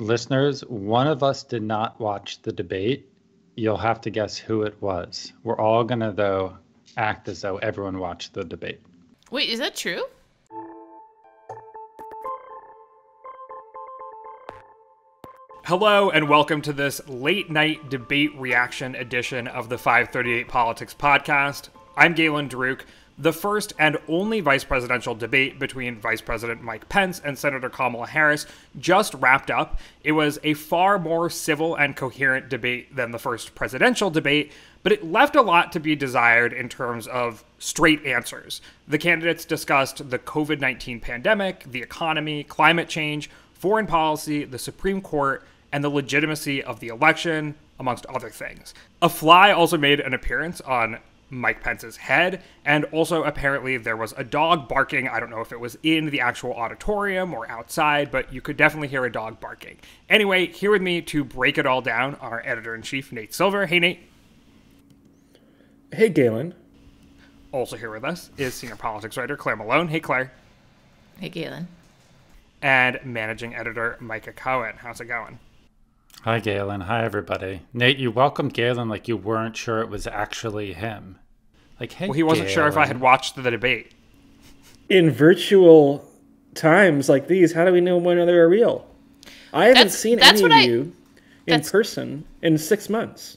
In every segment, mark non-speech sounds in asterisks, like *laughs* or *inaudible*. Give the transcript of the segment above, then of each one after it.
Listeners, one of us did not watch the debate. You'll have to guess who it was. We're all going to, though, act as though everyone watched the debate. Wait, is that true? Hello and welcome to this late night debate reaction edition of the 538 Politics podcast. I'm Galen Druke. The first and only vice presidential debate between Vice President Mike Pence and Senator Kamala Harris just wrapped up. It was a far more civil and coherent debate than the first presidential debate, but it left a lot to be desired in terms of straight answers. The candidates discussed the COVID 19 pandemic, the economy, climate change, foreign policy, the Supreme Court, and the legitimacy of the election, amongst other things. A fly also made an appearance on Mike Pence's head, and also apparently there was a dog barking. I don't know if it was in the actual auditorium or outside, but you could definitely hear a dog barking. Anyway, here with me to break it all down, our editor in chief, Nate Silver. Hey, Nate. Hey, Galen. Also here with us is senior politics writer Claire Malone. Hey, Claire. Hey, Galen. And managing editor Micah Cohen. How's it going? Hi, Galen. Hi, everybody. Nate, you welcomed Galen like you weren't sure it was actually him. Like, hey, Well, he wasn't sure if I had watched the debate. In virtual times like these, how do we know one they're real? I haven't That's- seen that's any of I- you in person in six months.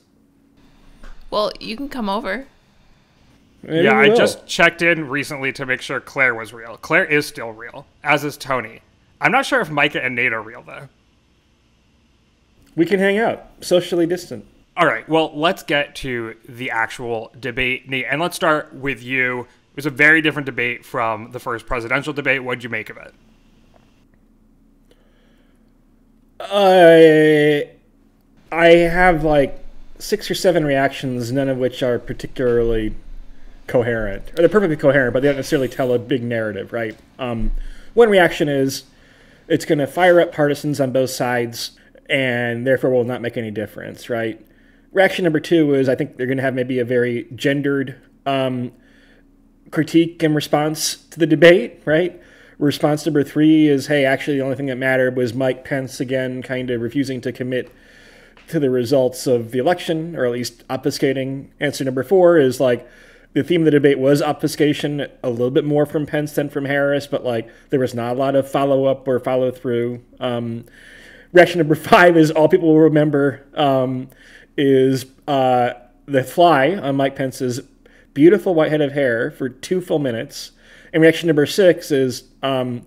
Well, you can come over. Maybe yeah, I just checked in recently to make sure Claire was real. Claire is still real, as is Tony. I'm not sure if Micah and Nate are real, though. We can hang out, socially distant. All right, well, let's get to the actual debate, Nate, and let's start with you. It was a very different debate from the first presidential debate. What'd you make of it? I I have like six or seven reactions, none of which are particularly coherent. Or they're perfectly coherent, but they don't necessarily tell a big narrative, right? Um, one reaction is it's going to fire up partisans on both sides, and therefore will not make any difference, right? Reaction number two is I think they're going to have maybe a very gendered um, critique and response to the debate, right? Response number three is, hey, actually, the only thing that mattered was Mike Pence again kind of refusing to commit to the results of the election, or at least obfuscating. Answer number four is like, the theme of the debate was obfuscation, a little bit more from Pence than from Harris, but like there was not a lot of follow up or follow through. Um, reaction number *laughs* five is all people will remember um, is uh, the fly on Mike Pence's beautiful white head of hair for two full minutes. And reaction number six is um,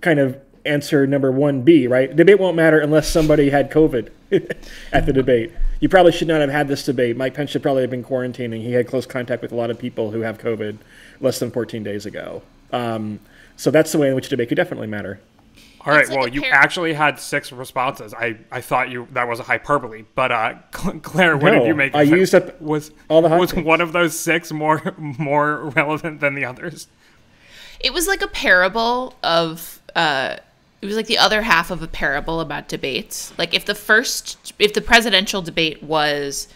kind of answer number one B, right? Debate won't matter unless somebody had COVID *laughs* at the debate. You probably should not have had this debate. Mike Pence should probably have been quarantining. He had close contact with a lot of people who have COVID less than 14 days ago. Um, so that's the way in which debate could definitely matter. All right, like well, you pair- actually had six responses. I, I thought you that was a hyperbole, but uh, *laughs* Claire, what No, did you make? I of it? used up was all the hot was takes. one of those six more *laughs* more relevant than the others. It was like a parable of uh it was like the other half of a parable about debates. Like if the first if the presidential debate was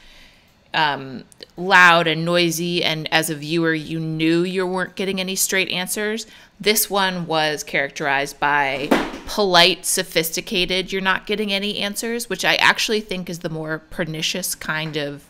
um loud and noisy and as a viewer you knew you weren't getting any straight answers, this one was characterized by polite, sophisticated, you're not getting any answers, which I actually think is the more pernicious kind of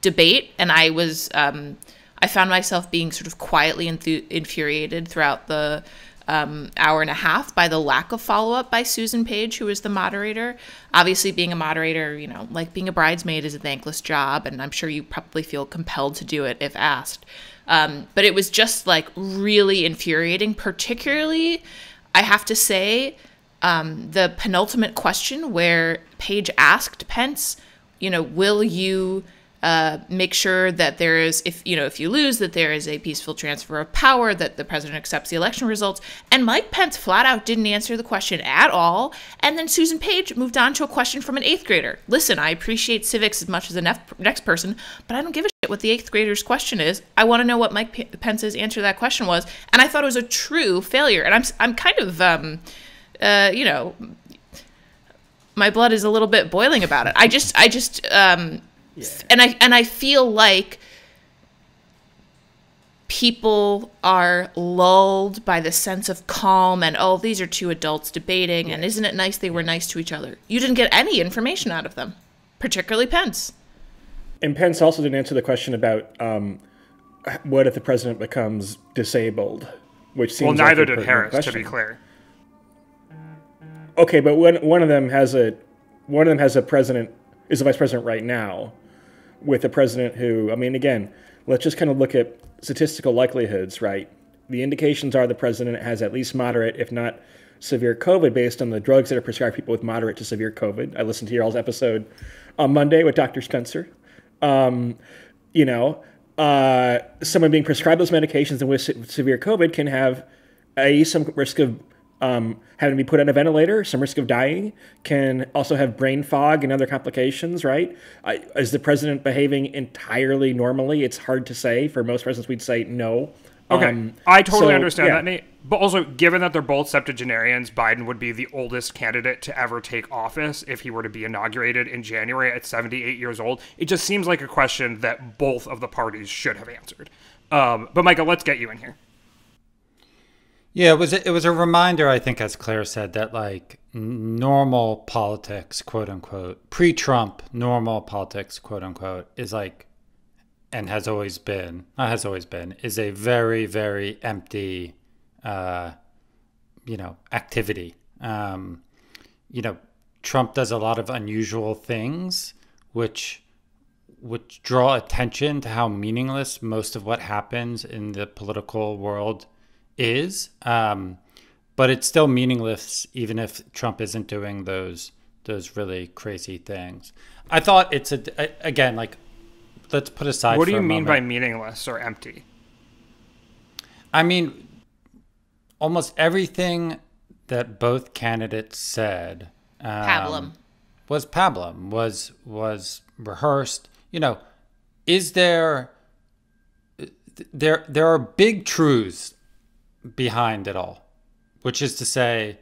debate. And I was um I found myself being sort of quietly enthu- infuriated throughout the um, hour and a half by the lack of follow up by Susan Page, who was the moderator. Obviously, being a moderator, you know, like being a bridesmaid is a thankless job, and I'm sure you probably feel compelled to do it if asked. Um, but it was just like really infuriating, particularly, I have to say, um, the penultimate question where Page asked Pence, you know, will you uh, make sure that there is, if you know, if you lose, that there is a peaceful transfer of power, that the president accepts the election results. And Mike Pence flat out didn't answer the question at all. And then Susan Page moved on to a question from an eighth grader. Listen, I appreciate civics as much as the nef- next person, but I don't give a shit what the eighth grader's question is. I want to know what Mike P- Pence's answer to that question was. And I thought it was a true failure. And I'm, I'm kind of, um, uh, you know, my blood is a little bit boiling about it. I just, I just, um, and I and I feel like people are lulled by the sense of calm and oh these are two adults debating and isn't it nice they were nice to each other? You didn't get any information out of them particularly pence. And Pence also didn't answer the question about um, what if the president becomes disabled, which seems Well, like neither a did pertinent Harris, to be clear. Okay, but one one of them has a one of them has a president is the vice president right now, with a president who I mean again, let's just kind of look at statistical likelihoods, right? The indications are the president has at least moderate, if not severe COVID, based on the drugs that are prescribed people with moderate to severe COVID. I listened to your all's episode on Monday with Dr. Spencer. Um, you know, uh, someone being prescribed those medications and with se- severe COVID can have a some risk of um, having to be put on a ventilator, some risk of dying, can also have brain fog and other complications, right? I, is the president behaving entirely normally? It's hard to say. For most presidents, we'd say no. Okay, Um, I totally so, understand yeah. that, Nate. But also, given that they're both septuagenarians, Biden would be the oldest candidate to ever take office if he were to be inaugurated in January at 78 years old. It just seems like a question that both of the parties should have answered. Um, but Michael, let's get you in here. Yeah, it was it was a reminder, I think, as Claire said, that like normal politics, quote unquote, pre-Trump normal politics, quote unquote, is like, and has always been, not has always been, is a very very empty, uh, you know, activity. Um, you know, Trump does a lot of unusual things, which which draw attention to how meaningless most of what happens in the political world is. Um, but it's still meaningless even if Trump isn't doing those those really crazy things. I thought it's a a- again like let's put aside. What do for you a mean by meaningless or empty? I mean, almost everything that both candidates said um, pablum was pablum was was rehearsed you know is there there there are big truths behind it all which is to say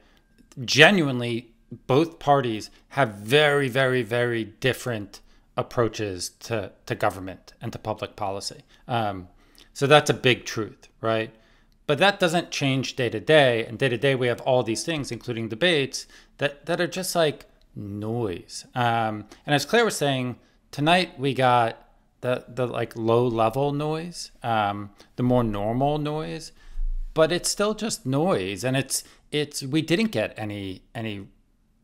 genuinely both parties have very very very different approaches to to government and to public policy. Um, so that's a big truth right? But that doesn't change day to day. And day to day we have all these things including debates that that are just like noise. Um, and as claire was saying tonight we got the the like low level noise um, the more normal noise but it's still just noise and it's it's we didn't get any any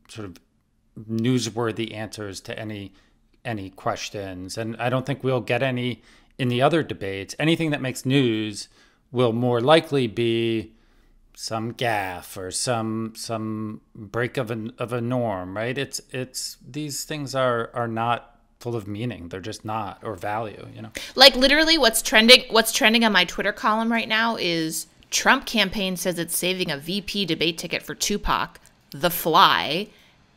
sort of newsworthy answers to any any questions and i don't think we'll get any in the other debates. Anything that makes news will more likely be some gaffe or some some break of a of a norm right? It's it's these things are are not full of meaning. They're just not or value you know? Like literally what's trending what's trending on my twitter column right now is trump campaign says it's saving a vp debate ticket for tupac the fly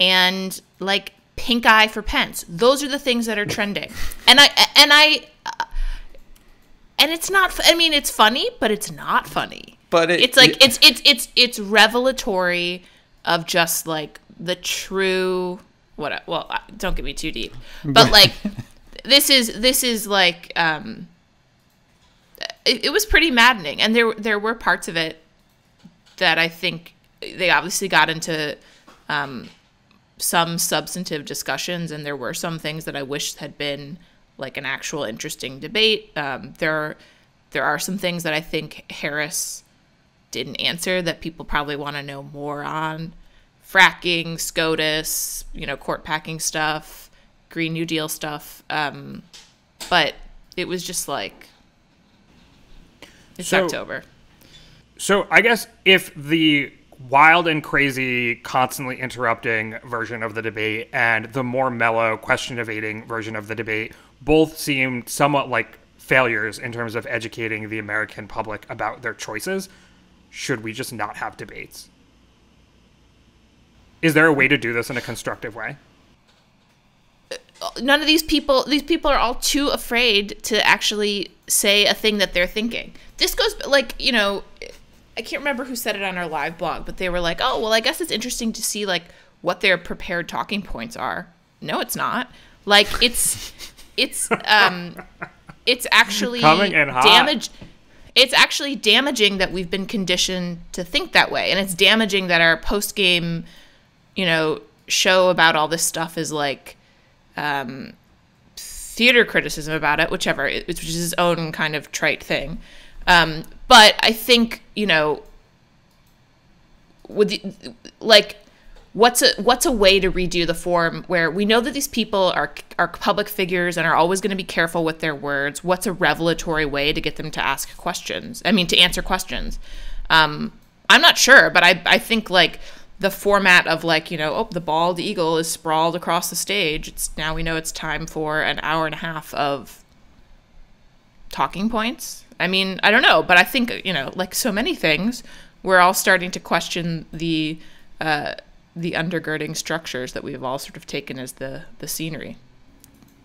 and like pink eye for pence. Those are the things that are trending. And i and i and it's not i mean it's funny but it's not funny. But it- it's like it- it's it's it's it's revelatory of just like the true what well uh, don't get me too deep. But like this is this is like um it, it was pretty maddening. And there there were parts of it that i think they obviously got into um some substantive discussions. And there were some things that i wish had been like an actual interesting debate. Um there there are some things that i think harris didn't answer that people probably want to know more on. Fracking scotus you know court packing stuff green new deal stuff. Um but it was just like it's So- october So I guess if the wild and crazy, constantly interrupting version of the debate and the more mellow, question evading version of the debate both seemed somewhat like failures in terms of educating the American public about their choices, should we just not have debates? Is there a way to do this in a constructive way? Uh, none of these people these people are all too afraid to actually say a thing that they're thinking. This goes like you know i can't remember who said it on our live blog but they were like oh well i guess it's interesting to see like what their prepared talking points are. No it's not. Like it's it's um it's actually Coming in hot. damage it's actually damaging that we've been conditioned to think that way, and it's damaging that our post game, you know, show about all this stuff is like um, theater criticism about it, whichever, which is his own kind of trite thing. Um, but I think you know, with the, like what's a what's a way to redo the form where we know that these people are are public figures and are always going to be careful with their words what's a revelatory way to get them to ask questions i mean to answer questions um, i'm not sure but i i think like the format of like you know oh the bald eagle is sprawled across the stage it's now we know it's time for an hour and a half of talking points i mean i don't know but i think you know like so many things we're all starting to question the uh, the undergirding structures that we've all sort of taken as the the scenery.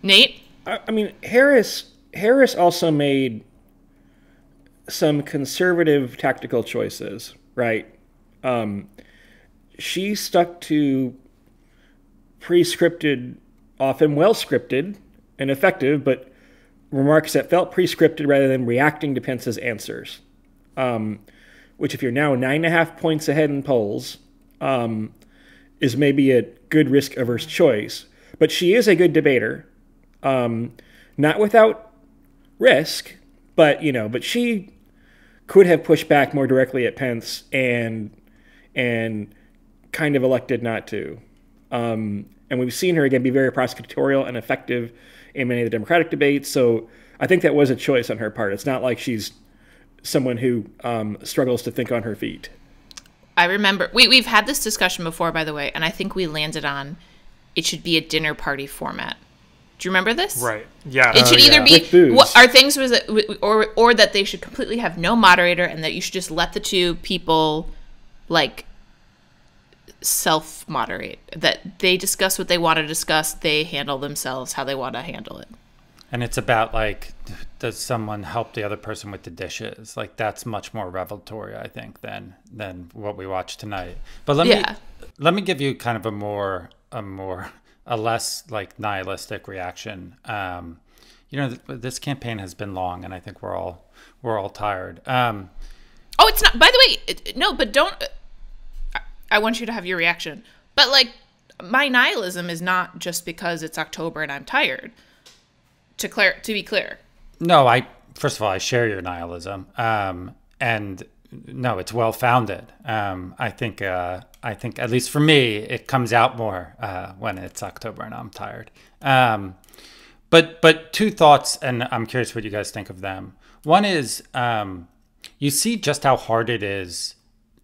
Nate, I, I mean Harris Harris also made some conservative tactical choices, right? Um, she stuck to pre-scripted, often well scripted and effective, but remarks that felt pre-scripted rather than reacting to Pence's answers. Um, which, if you're now nine and a half points ahead in polls, um, is maybe a good risk averse choice. But she is a good debater, um, not without risk, but you know, but she could have pushed back more directly at Pence and and kind of elected not to. Um, and we've seen her again be very prosecutorial and effective in many of the Democratic debates. So I think that was a choice on her part. It's not like she's someone who um, struggles to think on her feet. I remember we we've had this discussion before, by the way, and I think we landed on it should be a dinner party format. Do you remember this? Right. Yeah. It should uh, either yeah. be what our things was that, or or that they should completely have no moderator and that you should just let the two people like self moderate. That they discuss what they want to discuss, they handle themselves how they want to handle it. And it's about like, does someone help the other person with the dishes? Like that's much more revelatory, I think, than than what we watched tonight. But let Yeah. me let me give you kind of a more a more a less like nihilistic reaction. Um, you know, th- this campaign has been long, and I think we're all we're all tired. Um, Oh, it's not. By the way, it, no, but don't. I, want you to have your reaction. But like, my nihilism is not just because it's October and I'm tired. To clear, to be clear, No, I first of all I share your nihilism, um, and no, it's well founded. Um, I think uh, I think at least for me, it comes out more uh, when it's October and I'm tired. Um, but but two thoughts, and I'm curious what you guys think of them. One is um, you see just how hard it is,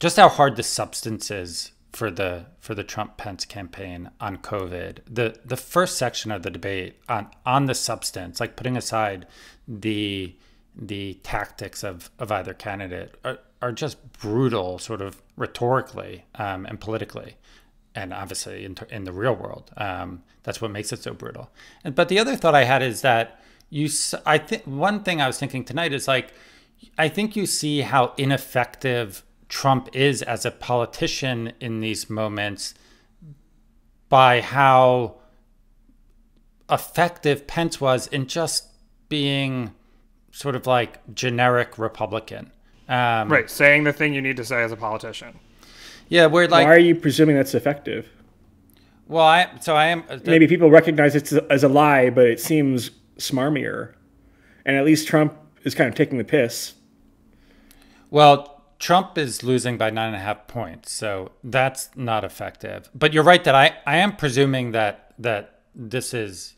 just how hard the substance is for the for the Trump Pence campaign on COVID. The the first section of the debate on on the substance, like putting aside the the tactics of, of either candidate are, are just brutal sort of rhetorically um, and politically and obviously in, in the real world um, that's what makes it so brutal and but the other thought i had is that you i think one thing i was thinking tonight is like i think you see how ineffective trump is as a politician in these moments by how effective pence was in just being sort of like generic republican um, Right. Saying the thing you need to say as a politician. yeah we're like Why are you presuming that's effective? well i so i am Maybe people recognize it as a lie, but it seems smarmier. And at least Trump is kind of taking the piss. Well, Trump is losing by nine and a half points, so that's not effective. But you're right that I, I am presuming that that this is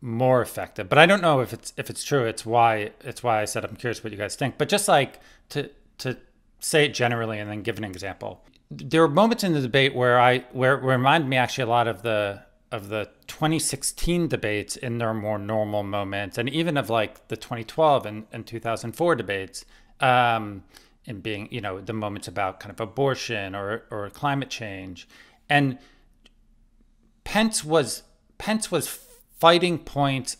more effective. But I don't know if it's if it's true. It's why it's why I said I'm curious what you guys think. But just like to to say it generally and then give an example. There are moments in the debate where I where, where remind me actually a lot of the of the 2016 debates in their more normal moments, and even of like the 2012 and, and 2004 debates, um, in being you know the moments about kind of abortion or or climate change, and Pence was Pence was fighting points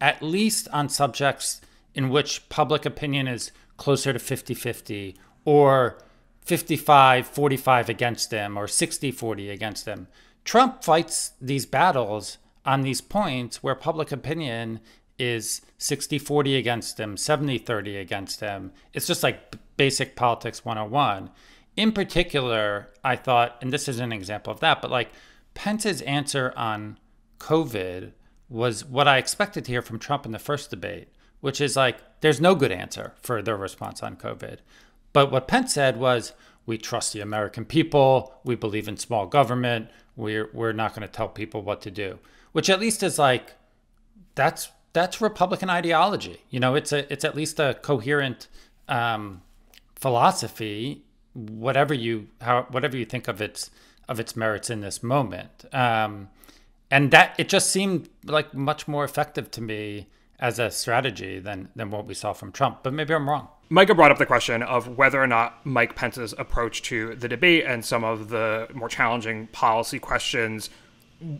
at least on subjects in which public opinion is closer to 50-50 or 55 45 against them or 60 40 against them. Trump fights these battles on these points where public opinion is 60 40 against him, 70 30 against him. It's just like basic politics 101. In particular, I thought, and this is an example of that, but like Pence's answer on COVID was what I expected to hear from Trump in the first debate, which is like, there's no good answer for their response on COVID. But what Pence said was, we trust the American people, we believe in small government, we're, we're not going to tell people what to do, which at least is like, that's that's Republican ideology. You know, it's a it's at least a coherent um, philosophy, whatever you how whatever you think of its of its merits in this moment. Um, and that it just seemed like much more effective to me as a strategy than than what we saw from Trump. But maybe I'm wrong. Micah brought up the question of whether or not Mike Pence's approach to the debate and some of the more challenging policy questions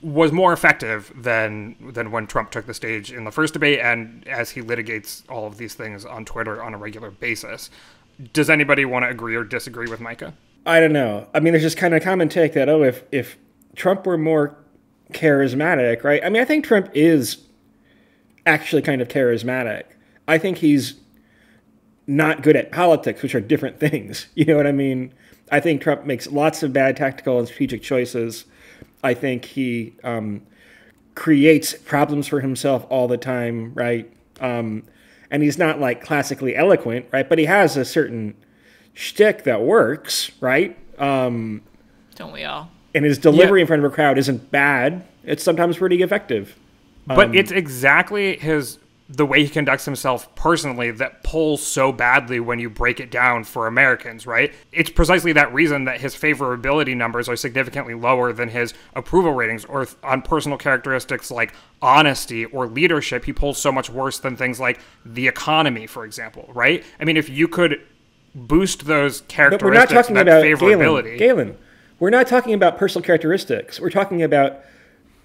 was more effective than than when Trump took the stage in the first debate and as he litigates all of these things on Twitter on a regular basis. Does anybody want to agree or disagree with Micah? I don't know. I mean, there's just kind of a common take that oh, if if Trump were more charismatic, right? I mean, I think Trump is actually kind of charismatic. I think he's not good at politics, which are different things. *laughs* You know what I mean? I think Trump makes lots of bad tactical and strategic choices I think he um, creates problems for himself all the time, right? Um, and he's not like classically eloquent, right? But he has a certain shtick that works, right? Um, Don't we all? And his delivery yeah. in front of a crowd isn't bad. It's sometimes pretty effective. But um, it's exactly his the way he conducts himself personally that pulls so badly when you break it down for Americans, right? It's precisely that reason that his favorability numbers are significantly lower than his approval ratings, or on personal characteristics like honesty or leadership, he pulls so much worse than things like the economy, for example, right? I mean, if you could boost those characteristics, but we're not talking about favorability. Galen, Galen, we're not talking about personal characteristics. We're talking about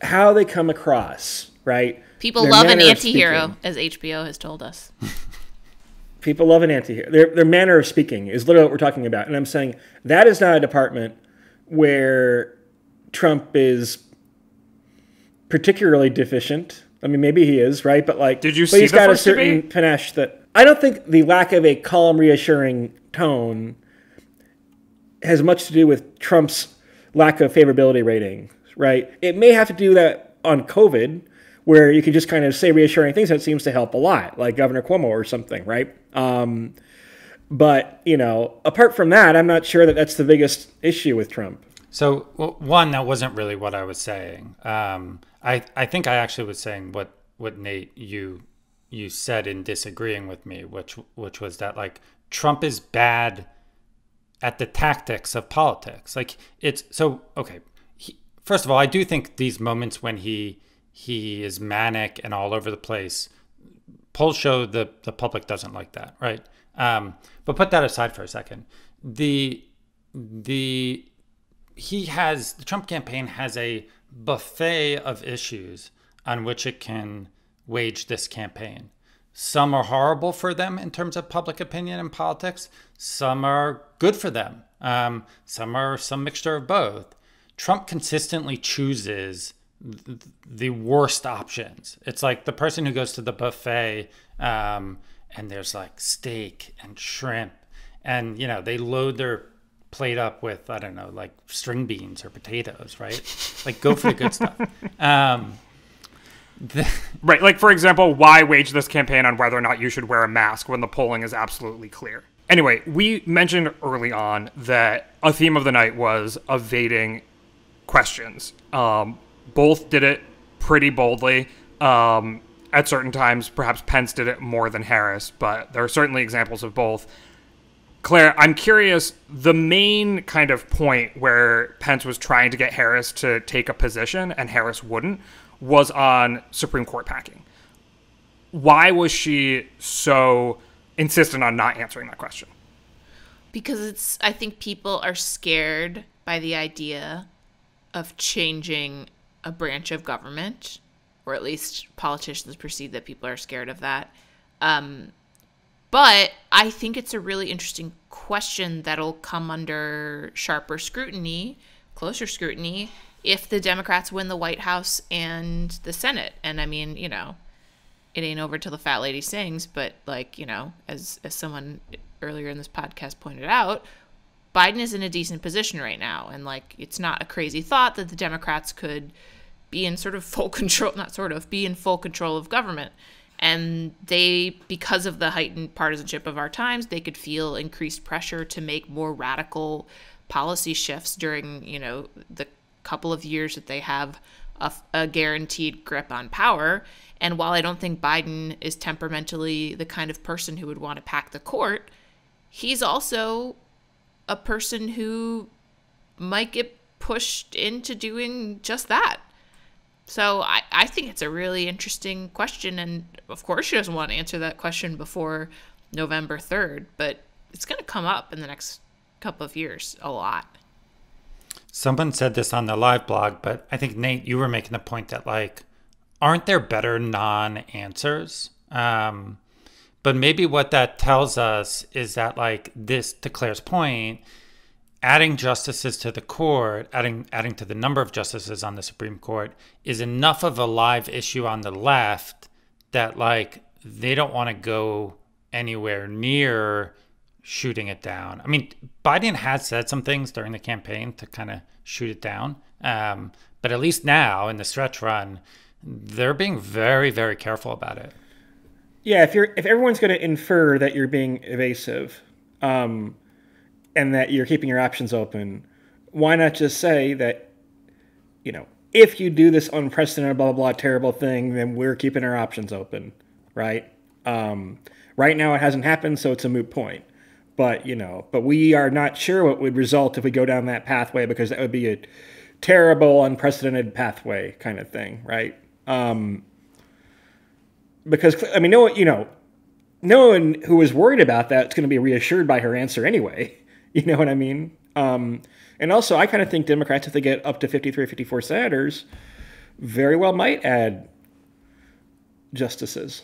how they come across, right? People their love an anti-hero, as HBO has told us. *laughs* People love an anti-hero. Their, their manner of speaking is literally what we're talking about. And I'm saying that is not a department where Trump is particularly deficient. I mean, maybe he is, right? But like, did you but see he's got a certain debate? panache that I don't think the lack of a calm, reassuring tone has much to do with Trump's lack of favorability rating, right? It may have to do that on COVID, where you can just kind of say reassuring things that seems to help a lot, like Governor Cuomo or something, right? Um, but you know, apart from that, I'm not sure that that's the biggest issue with Trump. So well, one, that wasn't really what I was saying. Um, I I think I actually was saying what what Nate you you said in disagreeing with me, which which was that like Trump is bad at the tactics of politics. Like it's so okay. He, first of all, I do think these moments when he he is manic and all over the place. Polls show the the public doesn't like that, right? Um, but put that aside for a second. The the he has the Trump campaign has a buffet of issues on which it can wage this campaign. Some are horrible for them in terms of public opinion and politics. Some are good for them. Um, some are some mixture of both. Trump consistently chooses the worst options. It's like the person who goes to the buffet um, and there's like steak and shrimp, and you know they load their plate up with I don't know like string beans or potatoes, right? *laughs* like go for the good stuff. Um, the- *laughs* right, like for example, why wage this campaign on whether or not you should wear a mask when the polling is absolutely clear? Anyway, we mentioned early on that a theme of the night was evading questions. Um, both did it pretty boldly. Um, at certain times, perhaps Pence did it more than Harris, but there are certainly examples of both. Claire, I'm curious the main kind of point where Pence was trying to get Harris to take a position and Harris wouldn't was on Supreme Court packing. Why was she so insistent on not answering that question? Because it's, I think people are scared by the idea of changing a branch of government, or at least politicians perceive that people are scared of that. Um, but I think it's a really interesting question that'll come under sharper scrutiny, closer scrutiny, if the Democrats win the White House and the Senate. And I mean, you know, it ain't over till the fat lady sings, but like, you know, as as someone earlier in this podcast pointed out, Biden is in a decent position right now and like it's not a crazy thought that the Democrats could be in sort of full *laughs* control, not sort of, be in full control of government. And they, because of the heightened partisanship of our times, they could feel increased pressure to make more radical policy shifts during, you know, the couple of years that they have a, a guaranteed grip on power. And while I don't think Biden is temperamentally the kind of person who would want to pack the court, he's also a person who might get pushed into doing just that. So I, I think it's a really interesting question. And of course, she doesn't want to answer that question before November 3rd, but it's going to come up in the next couple of years a lot. Someone said this on the live blog, but I think, Nate, you were making the point that, like, aren't there better non answers? Um, but maybe what that tells us is that, like, this, to Claire's point, adding justices to the court, adding adding to the number of justices on the Supreme Court is enough of a live issue on the left that like they don't want to go anywhere near shooting it down. I mean, Biden has said some things during the campaign to kind of shoot it down. Um, but at least now in the stretch run, they're being very, very careful about it. Yeah, if you're if everyone's going to infer that you're being evasive, um, and that you're keeping your options open, why not just say that, you know, if you do this unprecedented, blah, blah, blah, terrible thing, then we're keeping our options open, right? Um, right now it hasn't happened, so it's a moot point. But, you know, but we are not sure what would result if we go down that pathway because that would be a terrible, unprecedented pathway kind of thing, right? Um, because, I mean, no, you know, no one who was worried about that is going to be reassured by her answer anyway. *laughs* You know what I mean? Um, and also, I kind of think Democrats, if they get up to 53 or 54 senators, very well might add justices.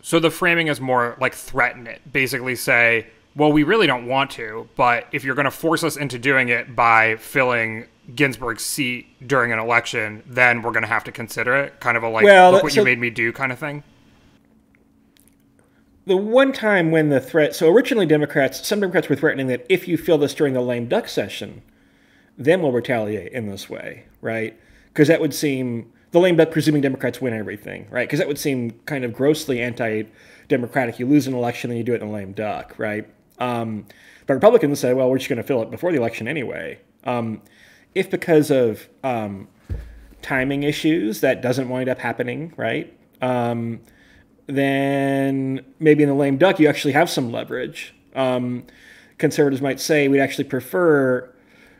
So the framing is more like threaten it. Basically, say, well, we really don't want to, but if you're going to force us into doing it by filling Ginsburg's seat during an election, then we're going to have to consider it. Kind of a like, well, look what so, you made me do kind of thing the one time when the threat so originally democrats some democrats were threatening that if you feel this during the lame duck session then we'll retaliate in this way right? Because that would seem the lame duck presuming democrats win everything right? Because that would seem kind of grossly anti-democratic. You lose an election then you do it in a lame duck right? Um, but republicans say well we're just going to fill it before the election anyway. Um, if because of um, timing issues that doesn't wind up happening right? Um, then maybe in the lame duck you actually have some leverage. Um, conservatives might say we'd actually prefer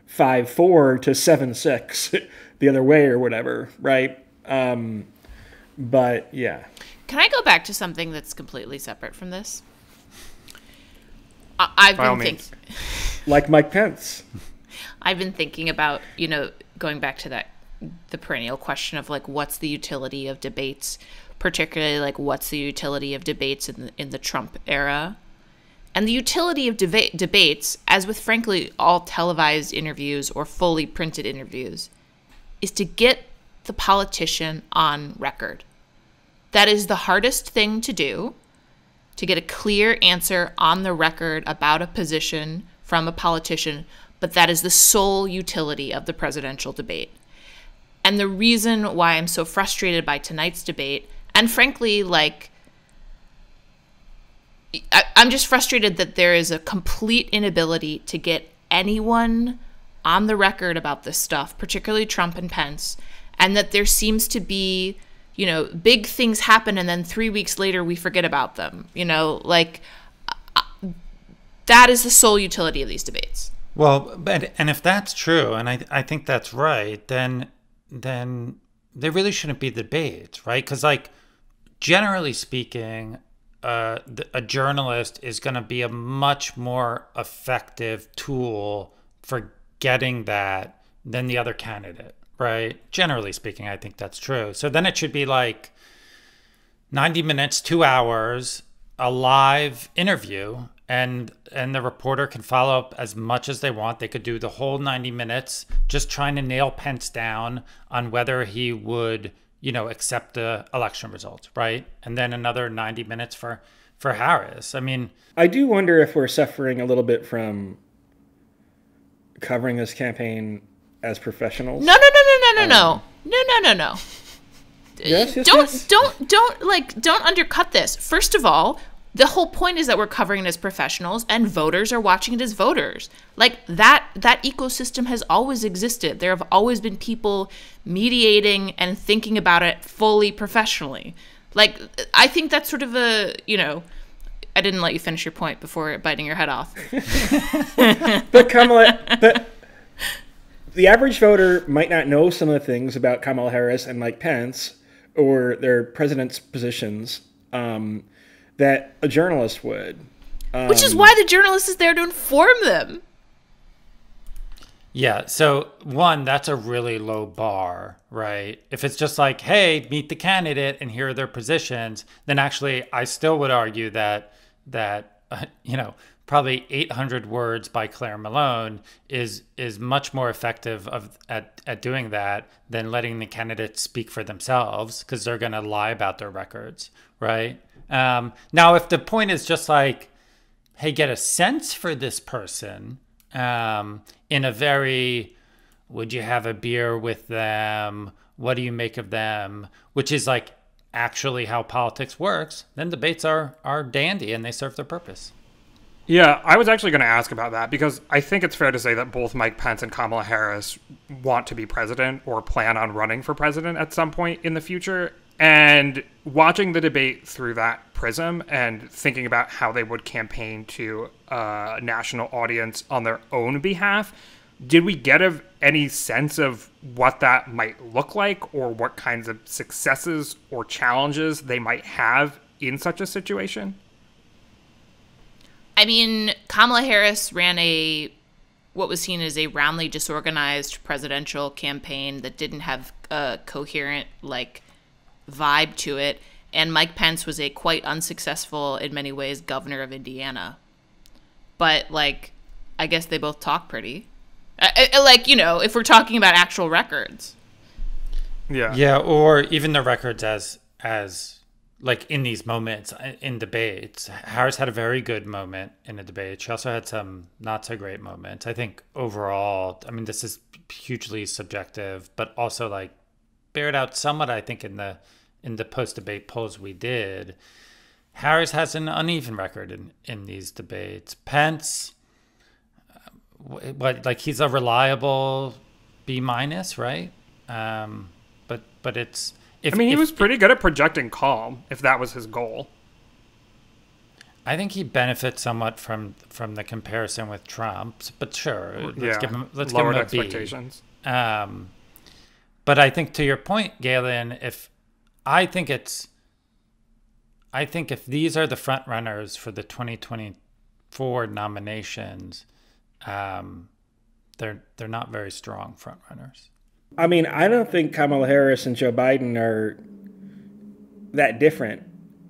five four to seven six *laughs* the other way or whatever, right? Um, but yeah. Can I go back to something that's completely separate from this? I- have been thinking, *laughs* like Mike Pence. I've been thinking about you know going back to that the perennial question of like what's the utility of debates particularly like what's the utility of debates in the, in the Trump era. And the utility of deba- debates, as with frankly all televised interviews or fully printed interviews, is to get the politician on record. That is the hardest thing to do, to get a clear answer on the record about a position from a politician, but that is the sole utility of the presidential debate. And the reason why I'm so frustrated by tonight's debate and frankly, like, I, I'm just frustrated that there is a complete inability to get anyone on the record about this stuff, particularly Trump and Pence, and that there seems to be, you know, big things happen and then three weeks later we forget about them. You know, like uh, that is the sole utility of these debates. Well, but and if that's true, and I I think that's right, then then there really shouldn't be debates, right? Because like generally speaking, uh, a journalist is going to be a much more effective tool for getting that than the other candidate, right? Generally speaking, I think that's true. So then it should be like 90 minutes, two hours, a live interview, and and the reporter can follow up as much as they want. They could do the whole 90 minutes just trying to nail Pence down on whether he would you know, accept the election result, right? And then another 90 minutes for for Harris. I mean, I do wonder if we're suffering a little bit from covering this campaign as professionals. No, no, no, no, no, no, no, um, no, no, no, no. yes, yes, don't yes. don't don't like don't undercut this. First of all, the whole point is that we're covering it as professionals and voters are watching it as voters. Like that that ecosystem has always existed. There have always been people mediating and thinking about it fully professionally. Like I think that's sort of a, you know, I didn't let you finish your point before biting your head off. *laughs* But Kamala, but the average voter might not know some of the things about Kamala Harris and Mike Pence or their president's positions um, that a journalist would. Which is why the journalist is there to inform them. Yeah. So one, that's a really low bar, right? If it's just like, hey, meet the candidate and here are their positions, then actually, I still would argue that that uh, *laughs* you know probably 800 words by Claire Malone is is much more effective of at at doing that than letting the candidates speak for themselves because they're going to lie about their records, right? Um, now, if the point is just like, hey, get a sense for this person um, in a very, would you have a beer with them? What do you make of them? Which is like actually how politics works. Then debates are are dandy and they serve their purpose. Yeah, I was actually going to ask about that because I think it's fair to say that both Mike Pence and Kamala Harris want to be president or plan on running for president at some point in the future. And watching the debate through that prism and thinking about how they would campaign to a national audience on their own behalf, did we get any sense of what that might look like or what kinds of successes or challenges they might have in such a situation? I mean, Kamala Harris ran a what was seen as a roundly disorganized presidential campaign that didn't have a coherent like vibe to it, and Mike Pence was a quite unsuccessful in many ways governor of Indiana. But like, I guess they both talk pretty. I, I, like you know, if we're talking about actual records. Yeah. Yeah, or even the records as as like in these moments uh, in debates. Harris had a very good moment in a debate. She also had some not so great moments. I think overall, I mean, this is hugely subjective, but also like bared out somewhat. I think in the in the post debate polls we did, Harris has an uneven record in in these debates. Pence, uh, what like he's a reliable B minus, right? Um, but but it's if I mean, he if- was pretty good at projecting calm, if that was his goal. I think he benefits somewhat from from the comparison with Trump, but sure, let's yeah, give him let's give him a B. expectations. Um, but I think to your point, Galen, if I think it's, I think if these are the front runners for the 2024 nominations, um, they're they're not very strong front runners. I mean, I don't think Kamala Harris and Joe Biden are that different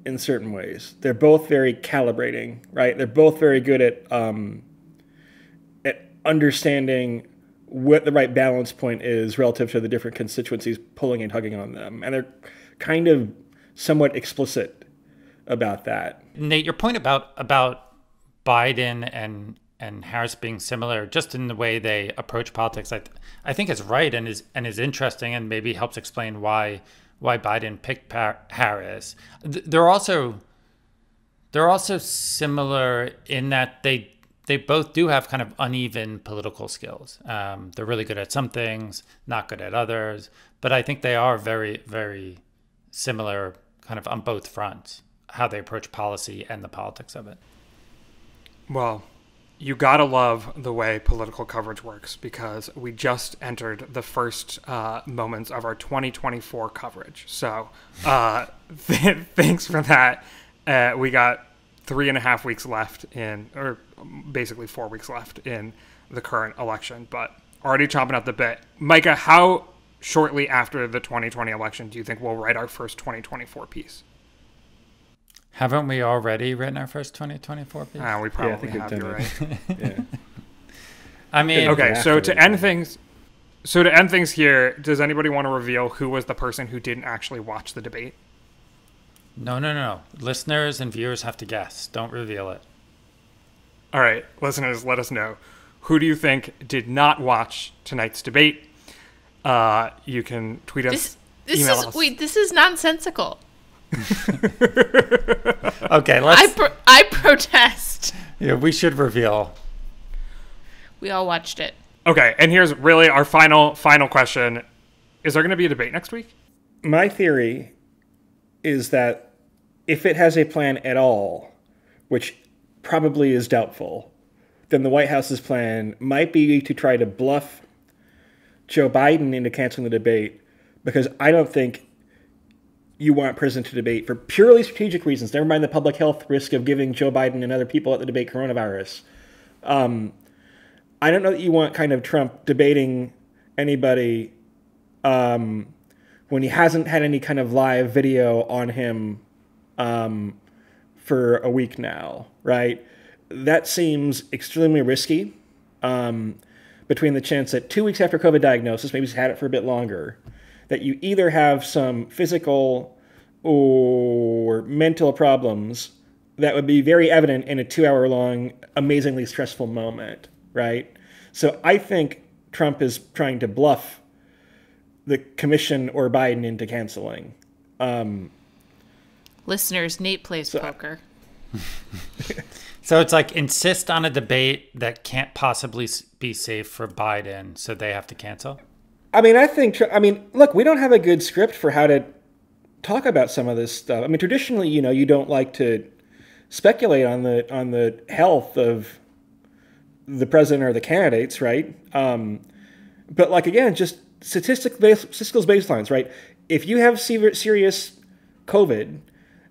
in certain ways. They're both very calibrating, right? They're both very good at um, at understanding what the right balance point is relative to the different constituencies pulling and hugging on them, and they're kind of somewhat explicit about that. Nate, your point about about Biden and and Harris being similar, just in the way they approach politics, I th- I think is right and is and is interesting, and maybe helps explain why why Biden picked Harris. Th- They're also they're also similar in that they they both do have kind of uneven political skills. Um, they're really good at some things, not good at others. But I think they are very very similar, kind of on both fronts, how they approach policy and the politics of it. Well, you gotta love the way political coverage works because we just entered the first uh, moments of our 2024 coverage. So, uh, th- *laughs* thanks for that. Uh, we got three and a half weeks left in, or basically four weeks left in the current election, but already chomping at the bit. Micah, how shortly after the 2020 election do you think we'll write our first 2024 piece? Haven't we already written our first 2024 piece? Uh, we probably think we've have. You're right. *laughs* Yeah. *laughs* I mean, Okay, so to the- end things, So to end things here, does anybody want to reveal who was the person who didn't actually watch the debate? No, no, no. Listeners and viewers have to guess. Don't reveal it. All right, listeners, let us know. Who do you think did not watch tonight's debate? Uh, you can tweet us. This this email is us. wait. This is nonsensical. *laughs* Okay, let's. pro- I protest. yeah, we should reveal. We all watched it. Okay, and here's really our final final question: Is there going to be a debate next week? My theory is that if it has a plan at all, which probably is doubtful, then the White House's plan might be to try to bluff Joe Biden into canceling the debate because I don't think you want President to debate for purely strategic reasons. Never mind the public health risk of giving Joe Biden and other people at the debate coronavirus. Um, I don't know that you want kind of Trump debating anybody um, when he hasn't had any kind of live video on him um, for a week now, right? That seems extremely risky. Um, between the chance that two weeks after COVID diagnosis, maybe he's had it for a bit longer, that you either have some physical or mental problems that would be very evident in a two hour long, amazingly stressful moment, right? So I think Trump is trying to bluff the commission or Biden into canceling. Um, Listeners, Nate plays poker. *laughs* So it's like insist on a debate that can't possibly be safe for Biden, so they have to cancel. I mean, I think, I mean, look, we don't have a good script for how to talk about some of this stuff. I mean, traditionally, you know, you don't like to speculate on the on the health of the president or the candidates, right? Um, but like again, just statistical baselines, right? If you have serious COVID,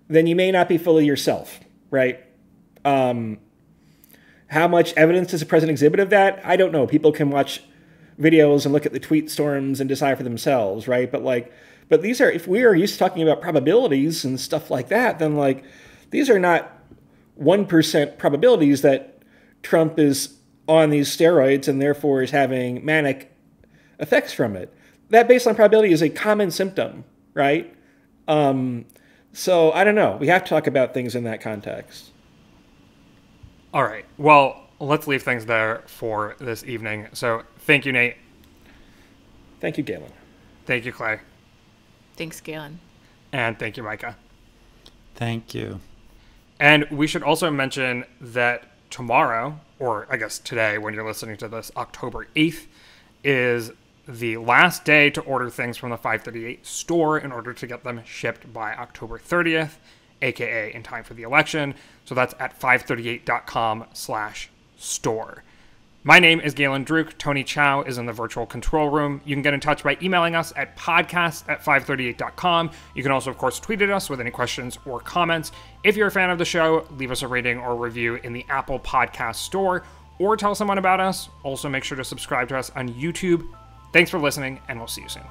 then you may not be fully yourself, right? Um, how much evidence does the president exhibit of that? I don't know. People can watch videos and look at the tweet storms and decide for themselves, right? But like, but these are if we are used to talking about probabilities and stuff like that, then like these are not one percent probabilities that Trump is on these steroids and therefore is having manic effects from it. That baseline probability is a common symptom, right? Um, so I don't know. We have to talk about things in that context. All right. Well, let's leave things there for this evening. So thank you, Nate. Thank you, Galen. Thank you, Clare. Thanks, Galen. And thank you, Micah. Thank you. And we should also mention that tomorrow, or I guess today when you're listening to this, October 8th, is the last day to order things from the 538 store in order to get them shipped by October 30th, aka in time for the election. So that's at 538.com slash store. My name is Galen Druk. Tony Chow is in the virtual control room. You can get in touch by emailing us at podcast at 538.com. You can also, of course, tweet at us with any questions or comments. If you're a fan of the show, leave us a rating or review in the Apple Podcast Store or tell someone about us. Also, make sure to subscribe to us on YouTube. Thanks for listening, and we'll see you soon.